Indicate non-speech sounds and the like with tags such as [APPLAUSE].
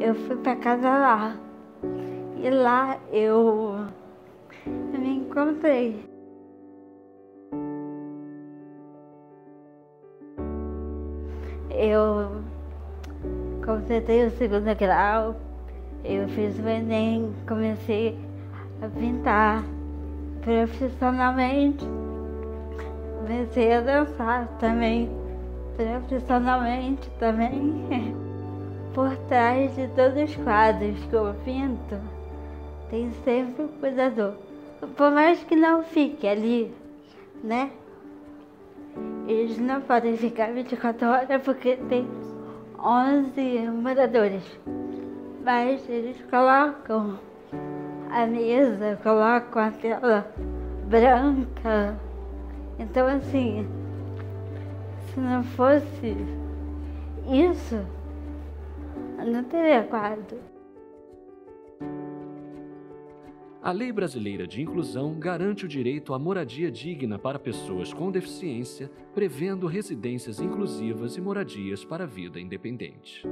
eu fui para casa lá. E lá eu, eu me encontrei. Eu completei o segundo grau, eu fiz o Enem, comecei a pintar profissionalmente, comecei a dançar também, profissionalmente também. [LAUGHS] Por trás de todos os quadros que eu pinto, tem sempre um cuidador. Por mais que não fique ali, né? Eles não podem ficar 24 horas porque tem 11 moradores. Mas eles colocam a mesa, colocam a tela branca. Então, assim, se não fosse isso, quadro. A Lei Brasileira de Inclusão garante o direito à moradia digna para pessoas com deficiência, prevendo residências inclusivas e moradias para a vida independente.